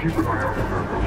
Keep an eye out for that.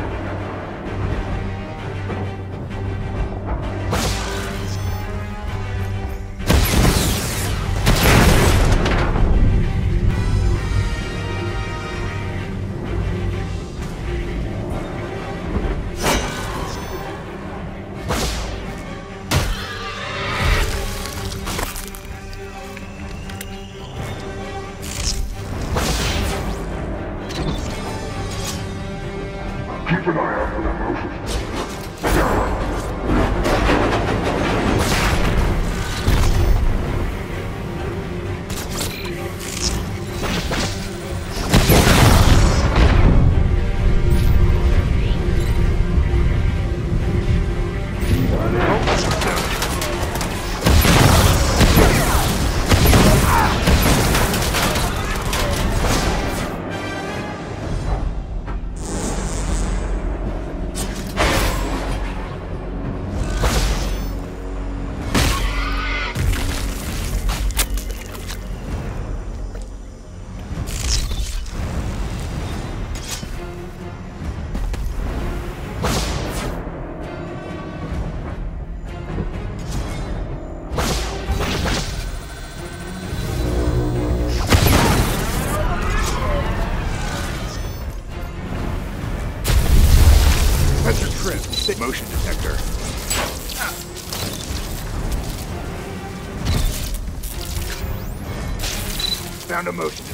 Found a motion.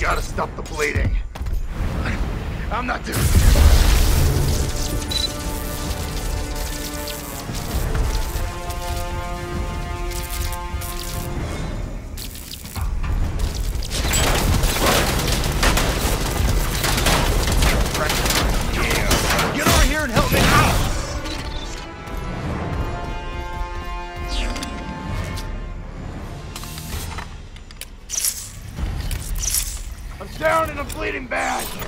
Gotta stop the bleeding. I'm not doing it. Bad.